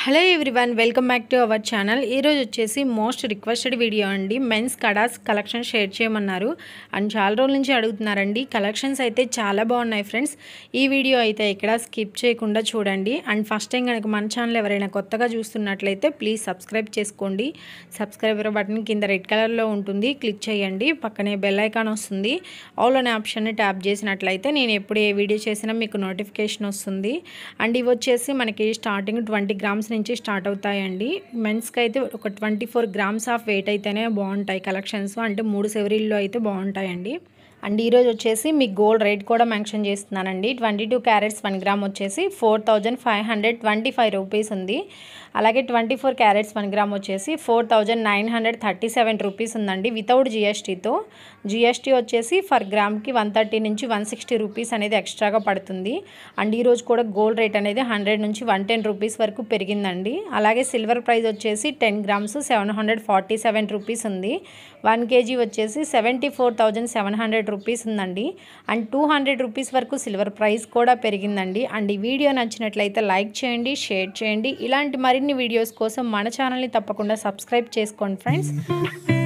Hello everyone welcome back to our channel. ఈరోజు వచ్చేసి most requested video అండి. Men's kadas collection share చేయమన్నారు. And చాలా రోజుల నుంచి అడుగుతున్నారండి. కలెక్షన్స్ అయితే చాలా బాగున్నాయి ఫ్రెండ్స్. ఈ వీడియో అయితే ఇక్కడ స్కిప్ చేయకుండా చూడండి. అండ్ ఫస్ట్ టైం కనుక మన ఛానల్ ఎవరైనా కొత్తగా చూస్తున్నట్లయితే ప్లీజ్ సబ్స్క్రైబ్ చేసుకోండి. సబ్స్క్రైబర్ బటన్ కింద రెడ్ కలర్లో ఉంటుంది. క్లిక్ చేయండి. పక్కనే బెల్ ఐకాన్ వస్తుంది. ఆల్ అనే ఆప్షన్ని ట్యాప్ చేసినట్లయితే నేను ఎప్పుడు ఏ వీడియో చేసినా మీకు నోటిఫికేషన్ వస్తుంది. అండ్ ఇవి వచ్చేసి మనకి స్టార్టింగ్ ట్వంటీ గ్రామ్స్ నుంచి స్టార్ట్ అవుతాయండి. మెన్స్కి అయితే ఒక twenty four grams of weight అయితేనే బాగుంటాయి కలెక్షన్స్ అంటే మూడు సెవరీల్లో అయితే బాగుంటాయండి. అండ్ ఈరోజు వచ్చేసి మీకు గోల్డ్ రేట్ కూడా మెన్షన్ చేస్తున్నానండి. Twenty two carats one gram వచ్చేసి four thousand five hundred twenty five rupees ఉంది. అలాగే twenty four carats one gram వచ్చేసి four thousand nine hundred thirty seven rupees ఉందండి వితౌట్ జిఎస్టీతో జిఎస్టీ వచ్చేసి ఫర్ గ్రామ్కి వన్ థర్టీ నుంచి వన్ సిక్స్టీ రూపీస్ అనేది ఎక్స్ట్రాగా పడుతుంది. అండ్ ఈరోజు కూడా గోల్డ్ రేట్ అనేది హండ్రెడ్ నుంచి వన్ టెన్ రూపీస్ వరకు పెరిగిందండి. అలాగే సిల్వర్ ప్రైస్ వచ్చేసి ten grams seven hundred forty seven rupees ఉంది. వన్ కేజీ వచ్చేసి seventy four thousand seven hundred rupees ఉందండి. అండ్ టూ హండ్రెడ్ రూపీస్ వరకు సిల్వర్ ప్రైస్ కూడా పెరిగిందండి. అండ్ ఈ వీడియో నచ్చినట్లయితే లైక్ చేయండి షేర్ చేయండి. ఇలాంటి మరిన్ని వీడియోస్ కోసం మన ఛానల్ని తప్పకుండా సబ్స్క్రైబ్ చేసుకోండి ఫ్రెండ్స్